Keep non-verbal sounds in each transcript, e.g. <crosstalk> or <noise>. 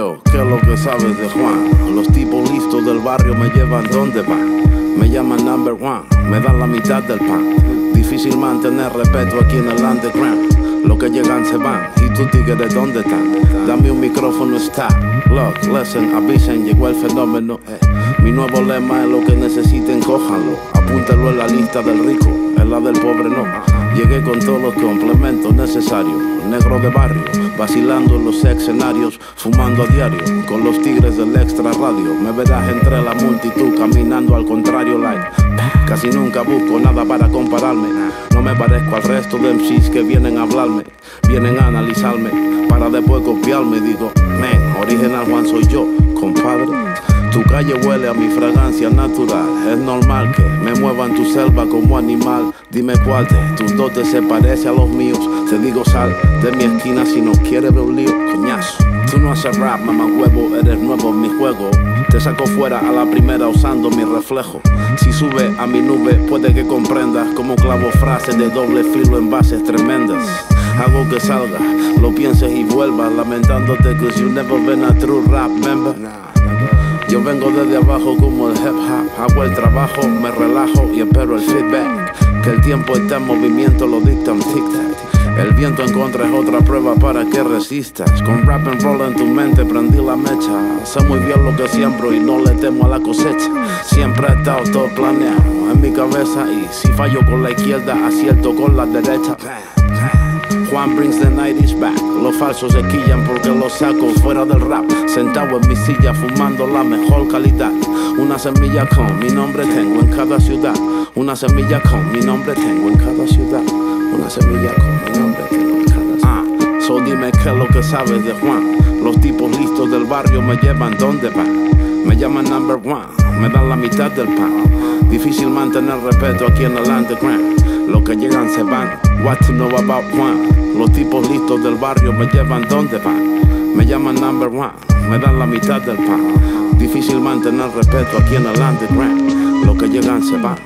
yo, ¿qué es lo que sabes de Juan? Los tipos listos del barrio me llevan donde van. Me llaman number one, me dan la mitad del pan. Difícil mantener respeto aquí en el underground. Los que llegan se van, y tú tigres, ¿dónde están? Dame un micrófono, está. Look, listen, avisen, llegó el fenómeno. eh. Mi nuevo lema es lo que necesiten, cójanlo. Apúntalo en la lista del rico, en la del pobre no. Llegué con todos los complementos necesarios. Negro de barrio, vacilando en los escenarios, fumando a diario. Con los tigres del extra radio, me verás entre la multitud caminando al contrario, like. Casi nunca busco nada para compararme. No me parezco al resto de MCs que vienen a hablarme, vienen a analizarme, para después copiarme. Digo, man, original Juan soy yo, compadre. Tu calle huele a mi fragancia natural. Es normal que me mueva en tu selva como animal. Dime cuál de tus dotes se parece a los míos. Te digo sal de mi esquina si no quieres ver un lío, coñazo. Tú no haces rap, mamá huevo, eres nuevo en mi juego. Te saco fuera a la primera usando mi reflejo. Si sube a mi nube, puede que comprendas como clavo frases de doble filo en bases tremendas. Hago que salga, lo pienses y vuelvas lamentándote que you never been a true rap member. Yo vengo desde abajo como el hip hop, hago el trabajo, me relajo y espero el feedback. Que el tiempo está en movimiento, lo dicta un tic tac. El viento en contra es otra prueba para que resistas. Con rap and roll en tu mente prendí la mecha. Sé muy bien lo que siembro y no le temo a la cosecha. Siempre ha estado todo planeado en mi cabeza y si fallo con la izquierda, acierto con la derecha. Juan brings the 90s back. Los falsos se quillan porque los saco fuera del rap. Sentado en mi silla fumando la mejor calidad. Una semilla con mi nombre tengo en cada ciudad. Una semilla con mi nombre tengo en cada ciudad. Una semilla con mi nombre tengo en cada ciudad. Ah, so dime qué es lo que sabes de Juan. Los tipos listos del barrio me llevan donde van. Me llaman number one, me dan la mitad del pan. Difícil mantener respeto aquí en el underground. Los que llegan se van. What to know about Juan? Los tipos listos del barrio me llevan donde van. Me llaman number one, me dan la mitad del pan. Difícil mantener respeto aquí en el underground. Los que llegan se van.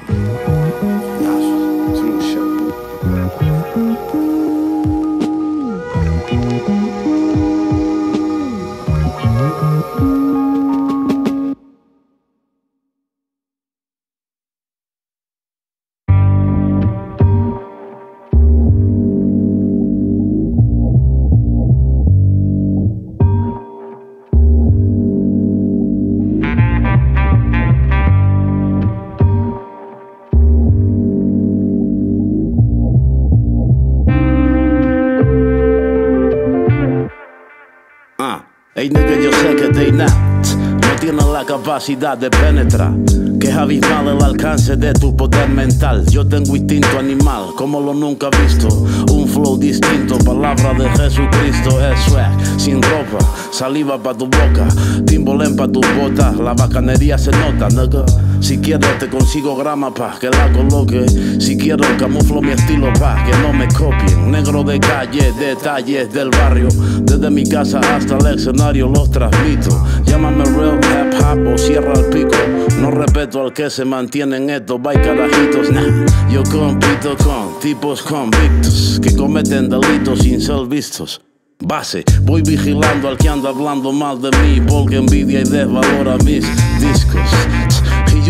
Capacidad de penetrar. Que es abismal el alcance de tu poder mental. Yo tengo instinto animal, como lo nunca visto. Un flow distinto, palabra de Jesucristo es swag. Sin ropa, saliva pa' tu boca, timbolén pa' tus botas. La bacanería se nota, nigga. Si quiero te consigo grama pa' que la coloque. Si quiero camuflo mi estilo pa' que no me copien. Negro de calle, detalles del barrio. Desde mi casa hasta el escenario los transmito. Llámame real hip hop o cierra el pico. No respeto al que se mantiene en estos by carajitos. Nah. Yo compito con tipos convictos que cometen delitos sin ser vistos. Base, voy vigilando al que anda hablando mal de mí porque envidia y desvalora mis discos.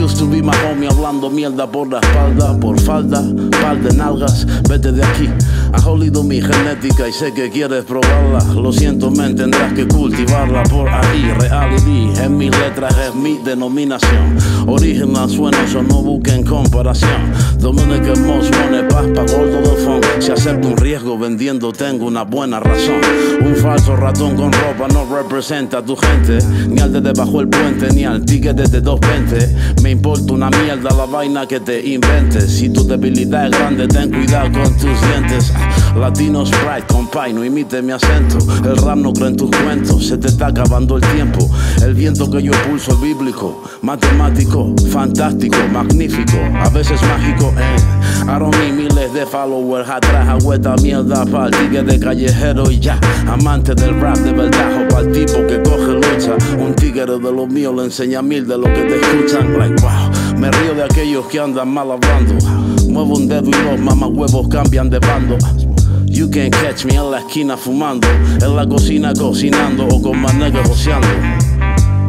Used to be my hablando mierda por la espalda, por falda, par de nalgas, vete de aquí. Ha jodido mi genética y sé que quieres probarla. Lo siento, men, tendrás que cultivarla por ahí. Reality en mis letras es mi denominación. Original suenos o no busquen comparación. Dominic Moss pone paz pa' gordo fondo. Si acepto un riesgo vendiendo, tengo una buena razón. Un falso ratón con ropa no representa a tu gente. Ni al de debajo el puente, ni al ticket desde 220. Me importa una mierda la vaina que te inventes. Si tu debilidad es grande, ten cuidado con tus dientes. Latino Sprite, compay, no imite mi acento. El rap no cree en tus cuentos, se te está acabando el tiempo. El viento que yo pulso es bíblico, matemático, fantástico, magnífico, a veces mágico. Eh. Miles de followers atrás, hago esta mierda para el de callejero y ya. Amante del rap de verdad, o para el tipo que coge lucha. Un tigre de los míos le enseña mil de lo que te escuchan. Like, wow, me río de aquellos que andan mal hablando. Muevo un dedo y los mamahuevos cambian de bando. You can catch me en la esquina fumando, en la cocina cocinando o con más negros goceando.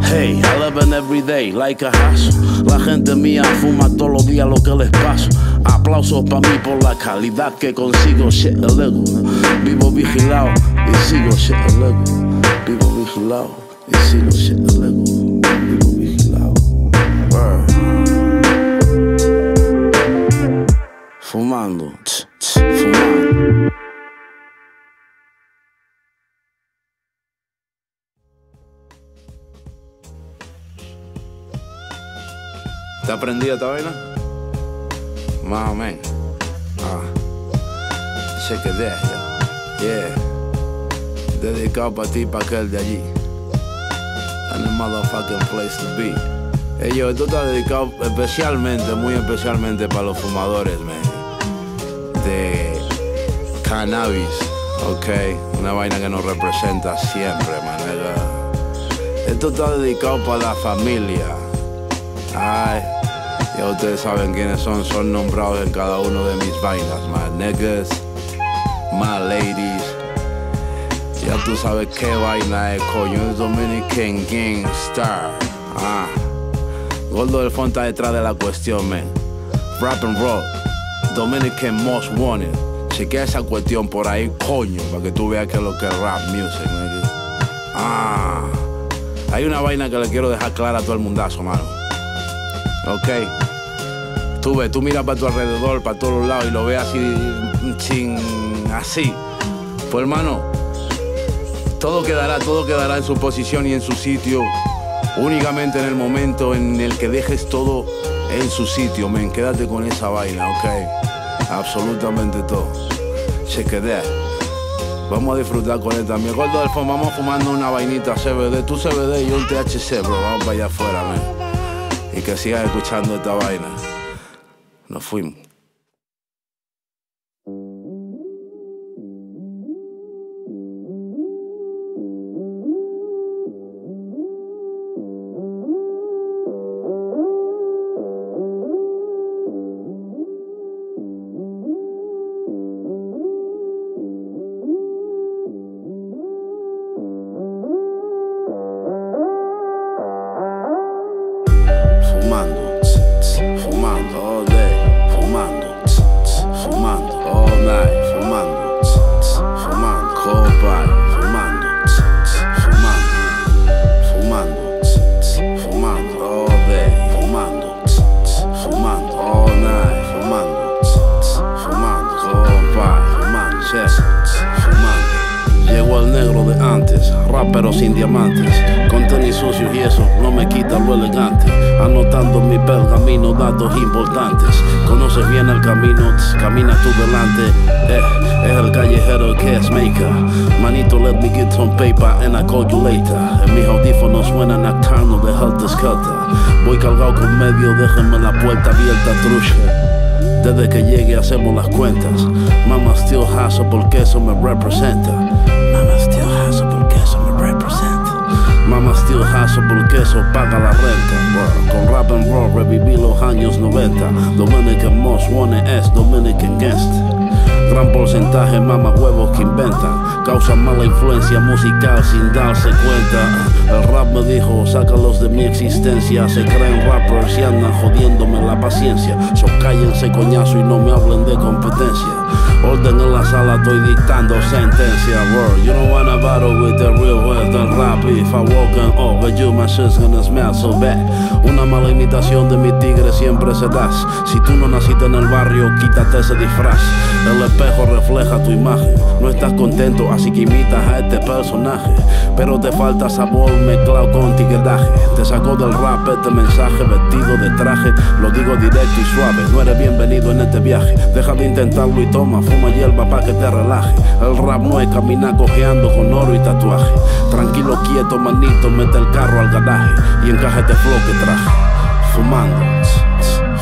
Hey, I live in every day like a hustle. La gente mía fuma todos los días lo que les paso. Aplausos para mí por la calidad que consigo. Shit, ego. Vivo vigilado y sigo shit. Vivo vigilado y sigo shit, Fumando, tch, tch, fumando. ¿Está prendida esta vaina? Más o menos. Ah. Check it there. Yeah. Dedicado para ti, para aquel de allí. And the motherfucking place to be. Yo, esto está dedicado especialmente, muy especialmente para los fumadores, man. De cannabis, ok. Una vaina que nos representa siempre, man. nigga. Esto está dedicado para la familia. Ay, ya ustedes saben quiénes son, son nombrados en cada uno de mis vainas, my niggas, my ladies. Ya tú sabes qué vaina es, coño, es Dominican Gangstar. Ah, Gordo del Font está detrás de la cuestión, man. Rap and roll, Dominican Most Wanted. Chequea esa cuestión por ahí, coño, para que tú veas que es lo que es rap music. Ah, hay una vaina que le quiero dejar clara a todo el mundazo, mano. Ok. Tú ves, tú miras para tu alrededor, para todos los lados y lo ves así, sin, así. Pues hermano, todo quedará, todo quedará en su posición y en su sitio. Únicamente en el momento en el que dejes todo en su sitio, men. Quédate con esa vaina, ok. Absolutamente todo. Out. Vamos a disfrutar con él también. Gordo del fondo, vamos fumando una vainita CBD. Tú CBD y yo un THC, bro. Vamos para allá afuera, man y que sigas escuchando esta vaina. Nos fuimos. Rapero sin diamantes, con tenis sucios y eso no me quita lo elegante. Anotando mi pergamino datos importantes. Conoces bien el camino, camina tú delante. Eh, es el callejero que es maker. Manito, let me get some paper and I call you later. En mis audífonos suena nocturno de Helter Skelter. Voy cargado con medio, déjenme la puerta abierta, trucha. Desde que llegue hacemos las cuentas. Mama still hustle porque eso me representa. Mama still still hustle porque eso paga la renta. Con rap and roll reviví los años 90. Dominican most wanted es Dominican guest. Gran porcentaje mama huevos que inventan. Causan mala influencia musical sin darse cuenta. El rap me dijo, sácalos de mi existencia. Se creen rappers y andan jodiéndome la paciencia. So cállense coñazo y no me hablen de competencia. Orden en la sala, estoy dictando sentencia. Word, you don't wanna battle with the real world. If I over you, my shit's gonna smell so bad. Una mala imitación de mi tigre siempre serás. Si tú no naciste en el barrio, quítate ese disfraz. El espejo refleja tu imagen. No estás contento, así que imitas a este personaje. Pero te falta sabor mezclado con tigueraje. Te sacó del rap este mensaje vestido de traje. Lo digo directo y suave, no eres bienvenido en este viaje. Deja de intentarlo y toma, fuma hierba para que te relaje. El rap no es caminar cojeando con oro y tatuaje. Tranquilo, quieto, manito, mete el carro al garaje y encaja este flow que traje. Fumando,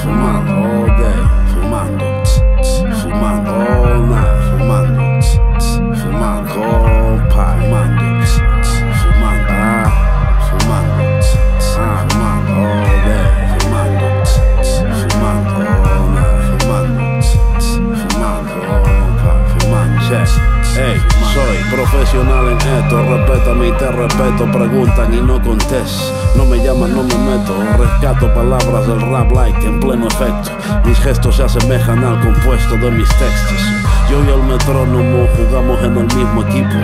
fumando all day, fumando, fumando profesional en esto, respétame y te respeto, preguntan y no contesto. No me llaman, no me meto, rescato palabras del rap like en pleno efecto. Mis gestos se asemejan al compuesto de mis textos. Yo y el metrónomo jugamos en el mismo equipo.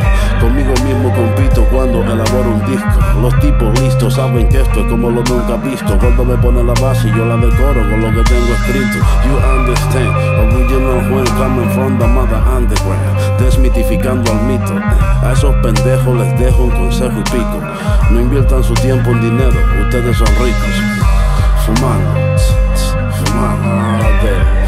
Conmigo mismo compito cuando elaboro un disco. Los tipos listos saben que esto es como lo nunca visto. Gordo me pone la base yo la decoro con lo que tengo escrito. You understand, original when coming from the mother underground. Desmitificando al mito. A esos pendejos les dejo un consejo y pico. No inviertan su tiempo en dinero, ustedes son ricos. Fumando, fumando,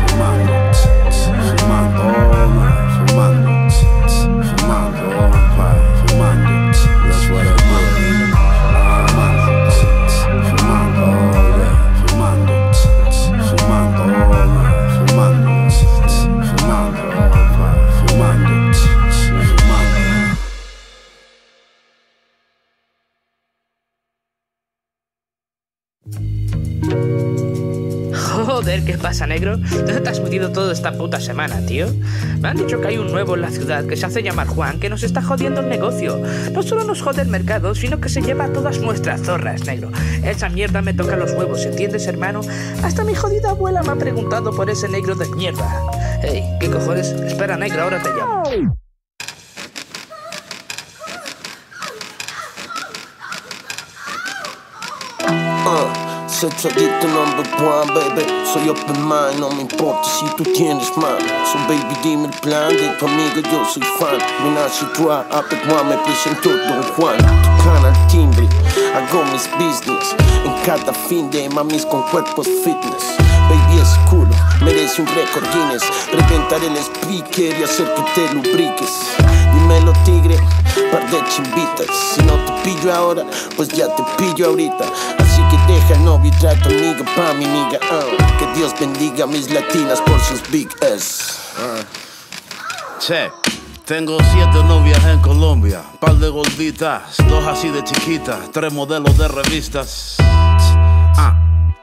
¿Dónde te has metido toda esta puta semana, tío? Me han dicho que hay un nuevo en la ciudad que se hace llamar Juan que nos está jodiendo el negocio. No solo nos jode el mercado, sino que se lleva todas nuestras zorras, negro. Esa mierda me toca los huevos, ¿entiendes, hermano? Hasta mi jodida abuela me ha preguntado por ese negro de mierda. Hey, ¿qué cojones? Espera, negro, ahora te llamo. Sexo adicto number one, baby. Soy open mind, no me importa si tú tienes man. So baby, dime el plan de tu amigo, yo soy fan. Mira, si tú a Juan me presentó Don Juan. Tocan al timbre, hago mis business. En cada fin de mamis con cuerpos fitness. Baby, es culo, merece un récord Guinness. Reventar el speaker y hacer que te lubriques. Dímelo, tigre, par de chimbitas. Si no te pillo ahora, pues ya te pillo ahorita. Que deja el novio y trae a tu amiga pa' mi amiga. ah. Que Dios bendiga a mis latinas por sus big S. Che, tengo siete novias en Colombia, par de gorditas, dos así de chiquitas, tres modelos de revistas. Ah,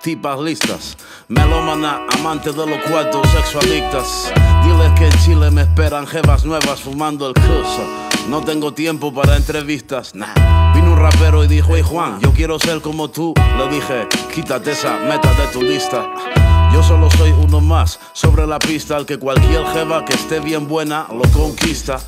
tipas listas, melómana, amante de los cuartos, sexualistas. Diles que en Chile me esperan jevas nuevas fumando el curso. No tengo tiempo para entrevistas. Vino un rapero y dijo, hey Juan, yo quiero ser como tú. Le dije, quítate esa meta de tu lista. Yo solo soy uno más sobre la pista, al que cualquier jeva que esté bien buena lo conquista.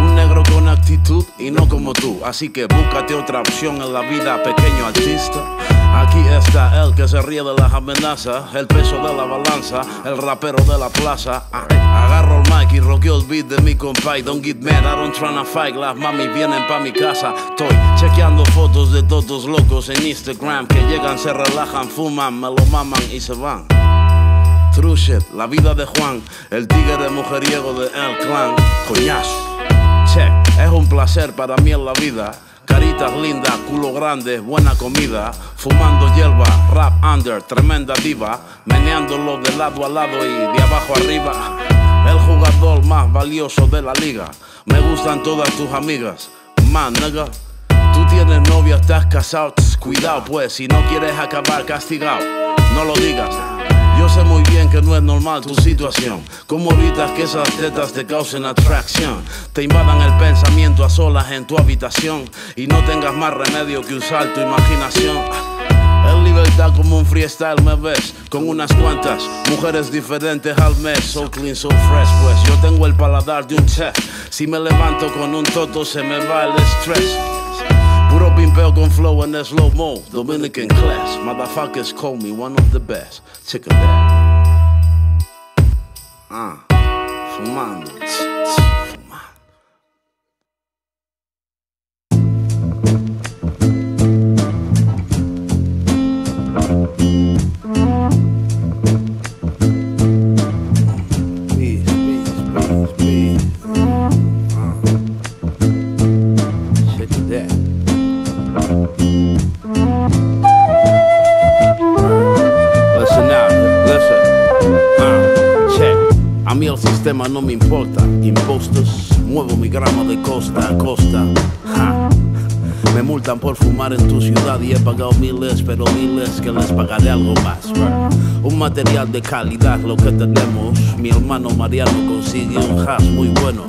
Un negro con actitud y no como tú, así que búscate otra opción en la vida, pequeño artista. Aquí está el que se ríe de las amenazas, el peso de la balanza, el rapero de la plaza. Agarro el mic y roqueo el beat de mi compay. Don't get mad, I don't tryna fight. Las mami vienen pa' mi casa. Estoy chequeando fotos de todos locos en Instagram que llegan, se relajan, fuman, me lo maman y se van. True shit, la vida de Juan, el tigre mujeriego de El Clan. Coñazo. Check, es un placer para mí en la vida. Caritas lindas, culo grande, buena comida. Fumando hierba, rap under, tremenda diva. Meneándolo de lado a lado y de abajo arriba. El jugador más valioso de la liga. Me gustan todas tus amigas. Man, nigga. Tú tienes novia, estás casado. Cuidado, pues, si no quieres acabar castigado, no lo digas. Yo sé muy bien que no es normal tu situación. ¿Cómo evitas que esas tetas te causen atracción? Te invadan el pensamiento a solas en tu habitación y no tengas más remedio que usar tu imaginación. En libertad como un freestyle me ves Con unas cuantas mujeres diferentes al mes So clean, so fresh pues Yo tengo el paladar de un chef Si me levanto con un toto se me va el estrés Puro pimpeo con flow en slow mo. Dominican class Motherfuckers call me one of the best. Check it out. Ah, fumando tss, tss, fumando A mí el sistema no me importa. Impostos, muevo mi grama de costa a costa. Ja. Me multan por fumar en tu ciudad y he pagado miles, pero miles que les pagaré algo más. Un material de calidad, lo que tenemos. Mi hermano Mariano consigue un hash muy bueno.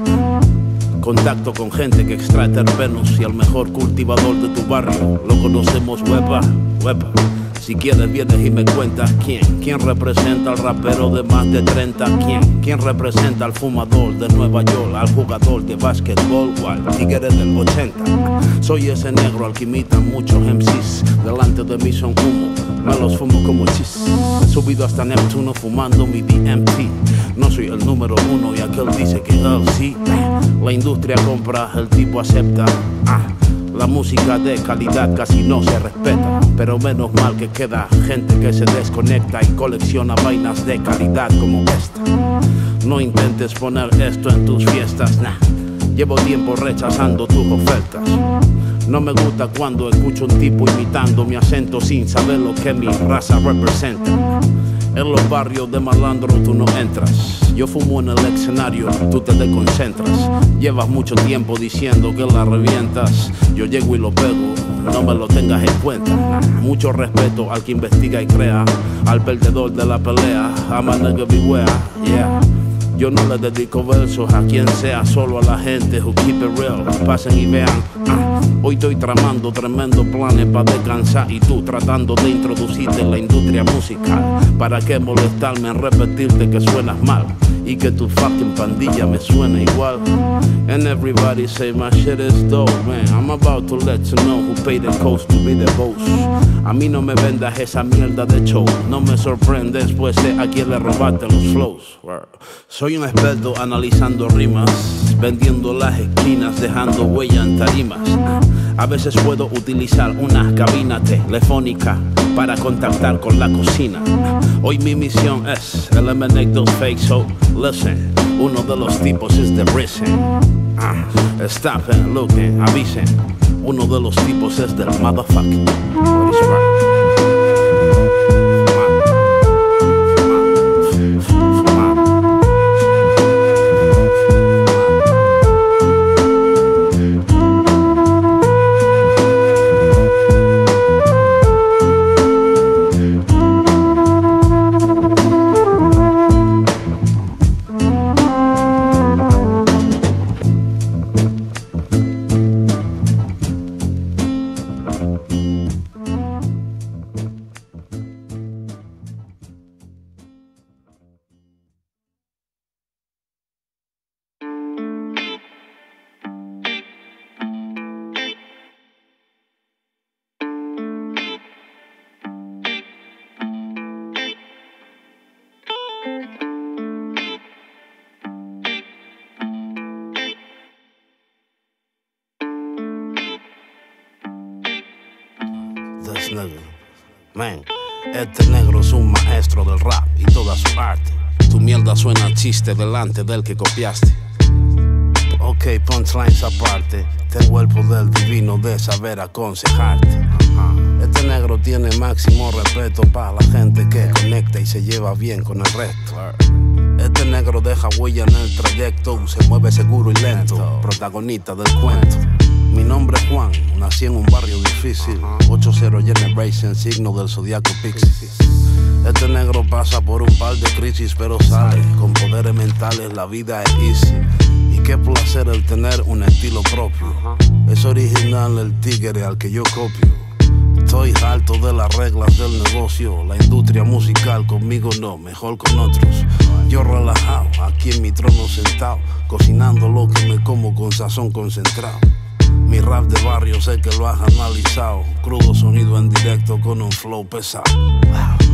Contacto con gente que extrae terpenos y al mejor cultivador de tu barrio. Lo conocemos, huepa, huepa. Si quieres vienes y me cuentas quién, quién representa al rapero de más de 30, quién, quién representa al fumador de Nueva York, al jugador de básquetbol o al tigre del 80. Soy ese negro al muchos MCs, delante de mí son humo, me los fumo como chis. Subido hasta Neptuno fumando mi DMT. No soy el número uno y aquel dice que él sí. La industria compra, el tipo acepta. Ah, la música de calidad casi no se respeta, pero menos mal que queda gente que se desconecta y colecciona vainas de calidad como esta. No intentes poner esto en tus fiestas, nah. Llevo tiempo rechazando tus ofertas. No me gusta cuando escucho un tipo imitando mi acento sin saber lo que mi raza representa. En los barrios de malandro tú no entras. Yo fumo en el escenario, tú te desconcentras. Llevas mucho tiempo diciendo que la revientas. Yo llego y lo pego, no me lo tengas en cuenta. Mucho respeto al que investiga y crea, al perdedor de la pelea. I'm a nigga beware, yeah. Yo no le dedico versos a quien sea, solo a la gente who keep it real. Pasen y vean. ah, hoy estoy tramando tremendos planes para descansar y tú tratando de introducirte en la industria musical. ¿Para qué molestarme en repetirte que suenas mal? Y que tu fucking pandilla me suena igual. And everybody say my shit is dope, man. I'm about to let you know who paid the cost to be the boss. A mí no me vendas esa mierda de show. No me sorprendes, pues sé a quién le robaste los flows. Soy un experto analizando rimas, vendiendo las esquinas, dejando huella en tarimas. A veces puedo utilizar una cabina telefónica para contactar con la cocina. Hoy mi misión es eliminate those fake, so listen. Uno de los tipos es The Risen. Ah, stop and look and avisen. Uno de los tipos es del motherfucking. Este negro es un maestro del rap y toda su arte. Tu mierda suena chiste delante del que copiaste. Ok, punchlines aparte. Tengo el poder divino de saber aconsejarte. Este negro tiene máximo respeto para la gente que conecta y se lleva bien con el resto. Este negro deja huella en el trayecto, se mueve seguro y lento, protagonista del cuento. Mi nombre es Juan, nací en un barrio difícil, 80 Generation, signo del zodiaco Pixis. Este negro pasa por un par de crisis, pero sale con poderes mentales, la vida es easy. Y qué placer el tener un estilo propio. Es original el tigre al que yo copio. Estoy harto de las reglas del negocio. La industria musical conmigo no, mejor con otros. Yo relajado, aquí en mi trono sentado, cocinando lo que me como con sazón concentrado. Mi rap de barrio sé que lo has analizado. Crudo sonido en directo con un flow pesado.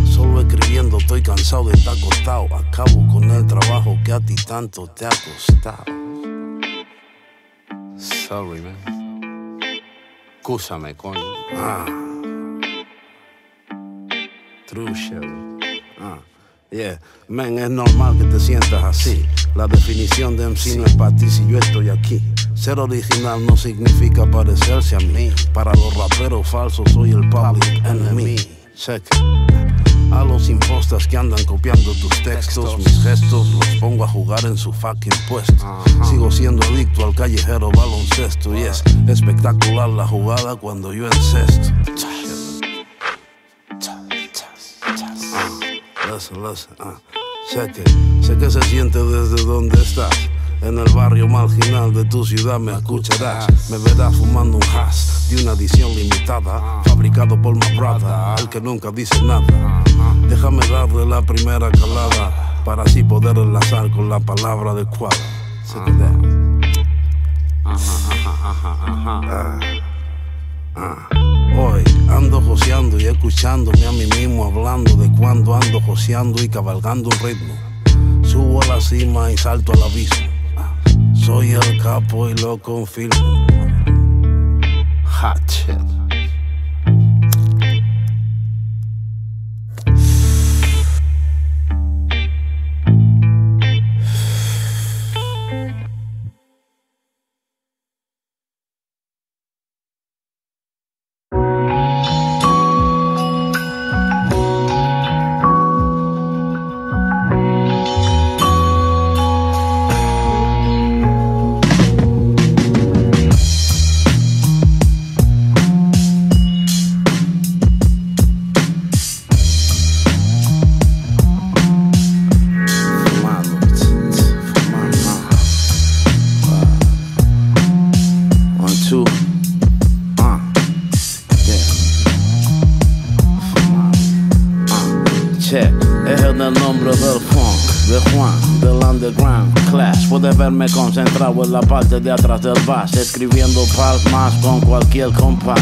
Solo escribiendo estoy cansado de estar acostado. Acabo con el trabajo que a ti tanto te ha costado. Sorry, man. Escúchame, coño. Ah. True shit. Ah. Yeah, man, es normal que te sientas así. La definición de MC no es para ti si yo estoy aquí. Ser original no significa parecerse a mí. Para los raperos falsos soy el public enemy. Check. A los impostas que andan copiando tus textos, mis gestos los pongo a jugar en su fucking puesto. Sigo siendo adicto al callejero baloncesto y es espectacular la jugada cuando yo encesto. Listen, listen, ah. Sé que, sé que se siente desde donde estás. En el barrio marginal de tu ciudad me escucharás. Me verás fumando un hash de una edición limitada, fabricado por brother, el que nunca dice nada. Déjame darle la primera calada para así poder enlazar con la palabra adecuada. Ah. Ah. Hoy ando joseando y escuchándome a mí mismo hablando de cuando ando joseando y cabalgando un ritmo. Subo a la cima y salto al abismo. Soy el capo y lo confirmo. Hot de Juan, del underground clash. Puedes verme concentrado en la parte de atrás del bass, escribiendo palmas con cualquier compás,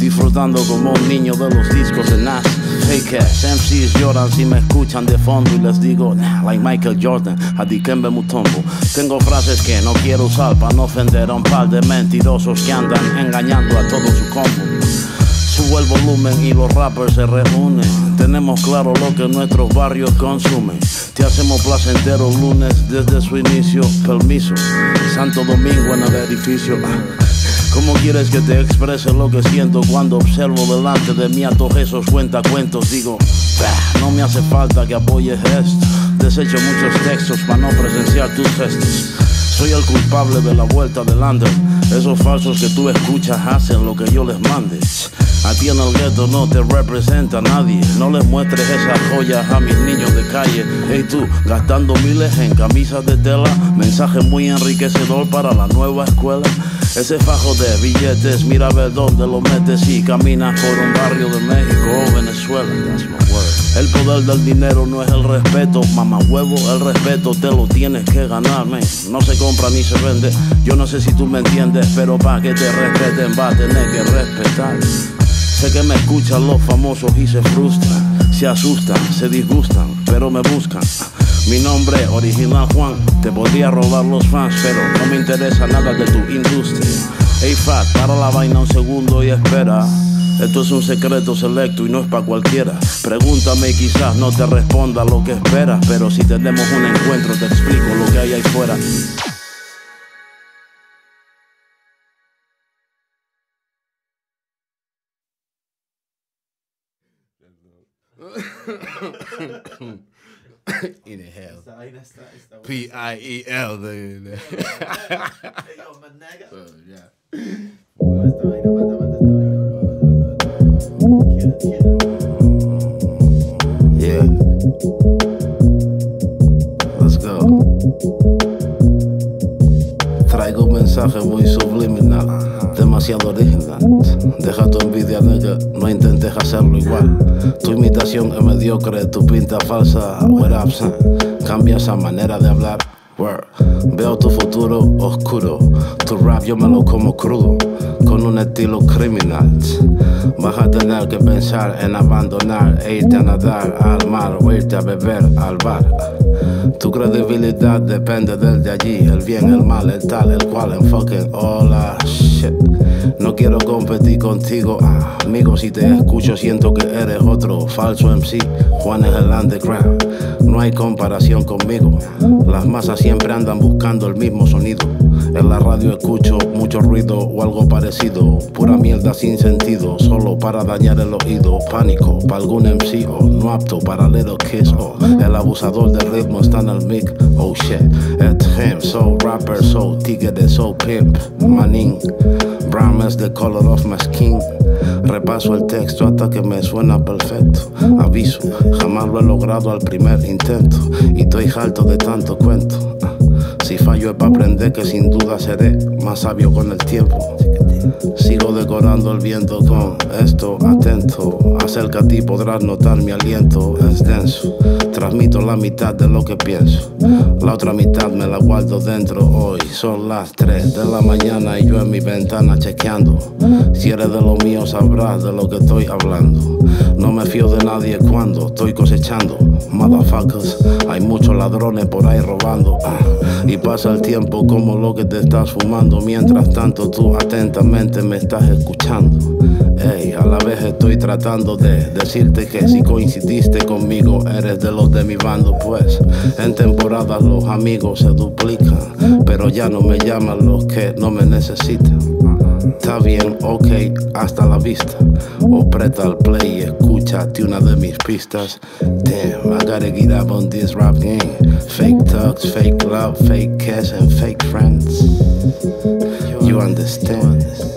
disfrutando como un niño de los discos de Nas. Fakers, MCs lloran si me escuchan de fondo y les digo, like Michael Jordan, a Dikembe Mutombo. Tengo frases que no quiero usar para no ofender a un par de mentirosos que andan engañando a todo su combo. Subo el volumen y los rappers se reúnen. Tenemos claro lo que nuestros barrios consumen. Te hacemos placenteros lunes desde su inicio. Permiso, Santo Domingo en el edificio. <laughs> ¿Cómo quieres que te exprese lo que siento cuando observo delante de mí a todos esos cuentacuentos? Digo, "Bah, no me hace falta que apoyes esto. Desecho muchos textos para no presenciar tus gestos. Soy el culpable de la vuelta del under. Esos falsos que tú escuchas hacen lo que yo les mande. A ti en el gueto no te representa nadie. No les muestres esas joyas a mis niños de calle. Hey tú, gastando miles en camisas de tela. Mensaje muy enriquecedor para la nueva escuela. Ese fajo de billetes, mira a ver dónde lo metes y caminas por un barrio de México o Venezuela. El poder del dinero no es el respeto, mamá huevo, el respeto te lo tienes que ganar, man. No se compra ni se vende, yo no sé si tú me entiendes, pero para que te respeten va a tener que respetar. Sé que me escuchan los famosos y se frustran, se asustan, se disgustan, pero me buscan. Mi nombre original Juan, te podría robar los fans, pero no me interesa nada de tu industria. Ey Fat, para la vaina un segundo y espera. Esto es un secreto selecto y no es para cualquiera. Pregúntame y quizás no te responda lo que esperas. Pero si tenemos un encuentro, te explico lo que hay ahí fuera. Inhale. P I E L. nigga. So, yeah. Yeah. Let's go. Muy subliminal, demasiado original. Deja tu envidia, nigga, no intentes hacerlo igual. Tu imitación es mediocre, tu pinta falsa, up, son? Cambia esa manera de hablar. Word. Veo tu futuro oscuro, tu rap yo me lo como crudo, con un estilo criminal. Vas a tener que pensar en abandonar e irte a nadar al mar o irte a beber al bar. Tu credibilidad depende del de allí, el bien, el mal, el tal, el cual, en fucking hola shit. No quiero competir contigo, amigo. Si te escucho, siento que eres otro falso MC. Juan es el underground, no hay comparación conmigo. Las masas siempre andan buscando el mismo sonido. En la radio escucho mucho ruido o algo parecido. Pura mierda sin sentido, solo para dañar el oído. Pánico para algún MC o no apto para Little Kiss o el abusador del ritmo está en el mic. Oh shit, it's him, so rapper, so tigre, so pimp, manín. Brown is the color of my skin. Repaso el texto hasta que me suena perfecto. Aviso, jamás lo he logrado al primer intento. Y estoy harto de tanto cuento. Ah, Si fallo es para aprender que sin duda seré más sabio con el tiempo. Sigo decorando el viento con esto, atento. Acerca a ti podrás notar mi aliento, es denso. Transmito la mitad de lo que pienso. La otra mitad me la guardo dentro hoy. Son las 3 de la mañana y yo en mi ventana chequeando. Si eres de lo mío sabrás de lo que estoy hablando. No me fío de nadie cuando estoy cosechando. Motherfuckers, hay muchos ladrones por ahí robando. ah. Y pasa el tiempo como lo que te estás fumando. Mientras tanto tú atentamente me estás escuchando. Ey, a la vez estoy tratando de decirte que si coincidiste conmigo eres de los de mi bando, pues en temporadas los amigos se duplican, pero ya no me llaman los que no me necesitan. Está bien, ok, hasta la vista. O presta al play y escúchate una de mis pistas. Damn, I gotta get up on this rap game. Fake talks, fake love, fake cash, and fake friends. You understand?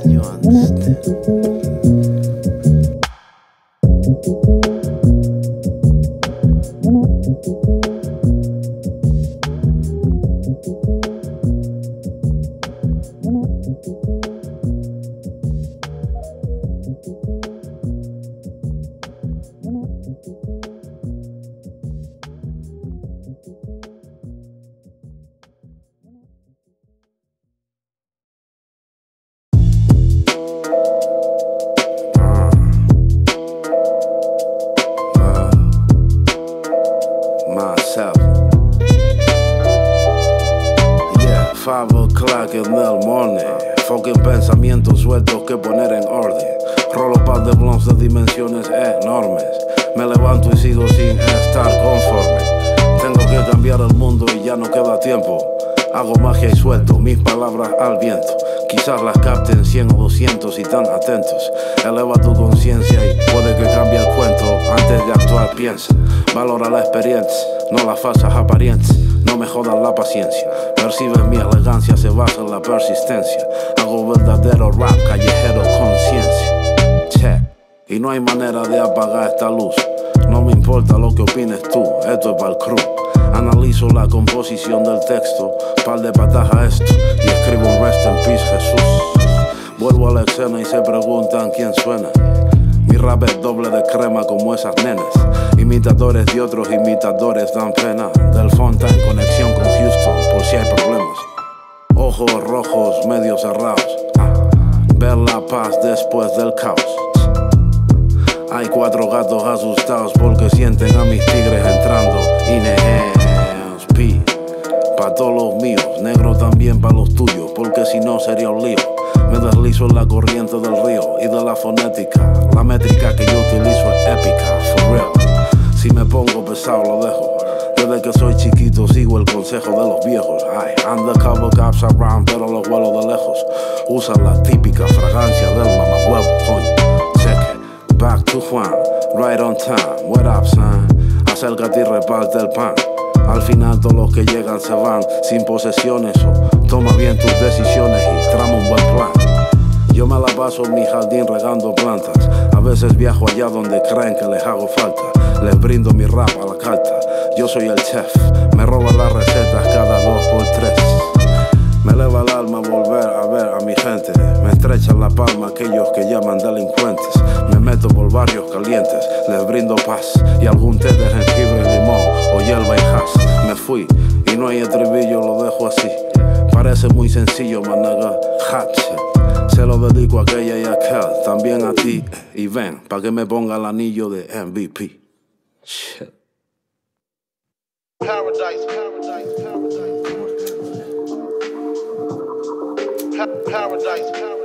Eleva tu conciencia y puede que cambie el cuento. Antes de actuar, piensa. Valora la experiencia, no las falsas apariencias. No me jodan la paciencia. Percibes mi elegancia, se basa en la persistencia. Hago verdadero rap, callejero, conciencia. Che, y no hay manera de apagar esta luz. No me importa lo que opines tú, esto es para el crew. Analizo la composición del texto, par de patas a esto y escribo un rest in peace Jesús. Vuelvo a la escena y se preguntan quién suena. Mi rap es doble de crema como esas nenas. Imitadores de otros imitadores dan pena. Del Fonta en conexión con Houston, por si hay problemas. Ojos rojos, medio cerrados. Ah, Ver la paz después del caos. Hay cuatro gatos asustados porque sienten a mis tigres entrando. Inhales, pi. Pa' todos los míos, negro también pa' los tuyos, porque si no sería un lío. Me deslizo en la corriente del río y de la fonética. La métrica que yo utilizo es épica, for real. Si me pongo pesado lo dejo. Desde que soy chiquito sigo el consejo de los viejos. Ay, undercover cops around, pero los vuelo de lejos. Usan la típica fragancia del mamahuevo, coño. Check it. Back to Juan, right on time. What up, son? Acércate y reparte el pan. Al final todos los que llegan se van sin posesiones o toma bien tus decisiones y trama un buen plan. Yo me la paso en mi jardín regando plantas. A veces viajo allá donde creen que les hago falta. Les brindo mi rap a la carta. Yo soy el chef, me roban las recetas cada dos por tres. Me eleva el alma volver a ver a mi gente. Me estrechan la palma aquellos que llaman delincuentes. Me meto por barrios calientes, les brindo paz y algún té de jengibre limón o hierba y hash. Me fui y no hay estribillo, lo dejo así. Parece muy sencillo, managa. Hatch. Se lo dedico a aquella y a aquel, también a ti. Y ven, pa' que me ponga el anillo de MVP. Shit. Paradise, paradise, paradise. Pa- paradise, paradise, paradise.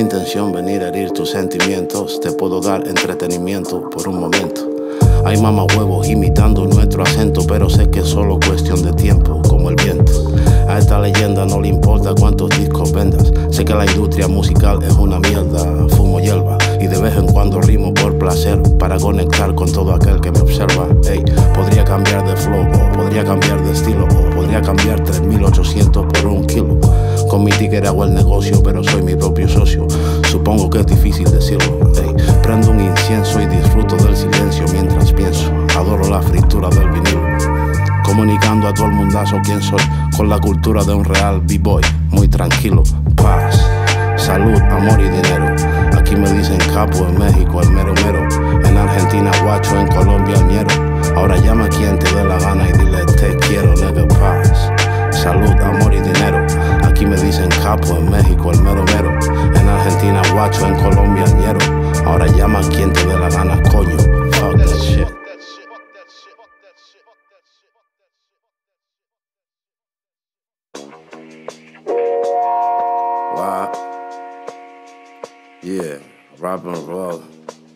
Intención venir a herir tus sentimientos, te puedo dar entretenimiento por un momento. Hay mama huevos imitando nuestro acento, pero sé que es solo cuestión de tiempo, como el viento. A esta leyenda no le importa cuántos discos vendas. Sé que la industria musical es una mierda, fumo hierba y de vez en cuando rimo por placer para conectar con todo aquel que me observa. Ey, podría cambiar de flow, o podría cambiar de estilo, o podría cambiar 3800 por un kilo. Con mi ticket hago el negocio, pero soy mi propio socio. Supongo que es difícil decirlo. Ey, prendo un incienso y disfruto del silencio mientras pienso. Adoro la fritura del vinilo. Comunicando a todo el mundazo quién soy, con la cultura de un real b-boy, muy tranquilo, paz, salud, amor y dinero. Aquí me dicen capo en México, el mero mero. En Argentina, guacho, en Colombia, ñero. Ahora llama a quien te dé la gana y dile te quiero, nigga, paz. Salud, amor y dinero. Aquí me dicen capo en México, el mero mero. En Argentina, guacho, en Colombia, ñero. Ahora llama a quien te dé la gana, coño. Fuck that shit. Yeah, and roll.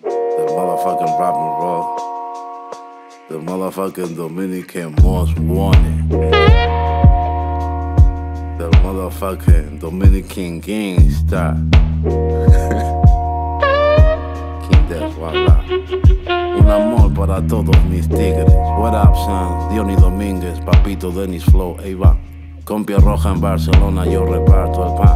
The motherfucking and roll. The motherfucking Dominican most wanted. The motherfucking Dominican gangsta. <laughs> King Death, voila. Un amor para todos mis tigres. What up, son? Diony Domínguez, Papito Dennis Flow, Eva. va. Con pie roja en Barcelona yo reparto el pan.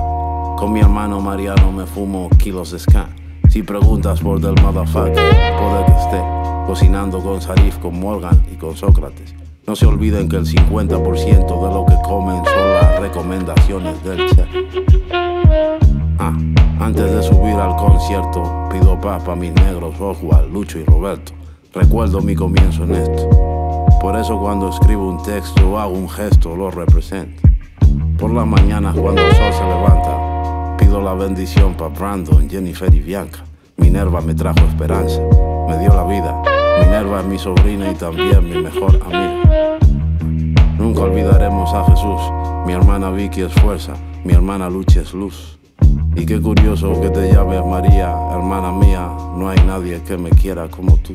Con mi hermano Mariano me fumo kilos de scan. Si preguntas por del motherfucker, puede que esté cocinando con Sarif, con Morgan y con Sócrates. No se olviden que el 50% de lo que comen son las recomendaciones del chef. Ah, antes de subir al concierto, pido paz para mis negros, Oswald, Lucho y Roberto. Recuerdo mi comienzo en esto. Por eso cuando escribo un texto o hago un gesto, lo represento. Por las mañanas cuando el sol se levanta, pido la bendición para Brandon, Jennifer y Bianca. Minerva me trajo esperanza, me dio la vida. Minerva es mi sobrina y también mi mejor amiga. Nunca olvidaremos a Jesús. Mi hermana Vicky es fuerza, mi hermana Lucha es luz. Y qué curioso que te llames María, hermana mía. No hay nadie que me quiera como tú.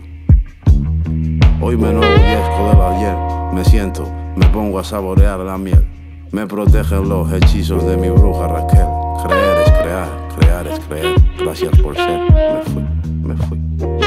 Hoy me enorgullezco del ayer. Me siento, me pongo a saborear la miel. Me protegen los hechizos de mi bruja Raquel. Creer es crear, crear es creer. Gracias por ser. Me fui, me fui.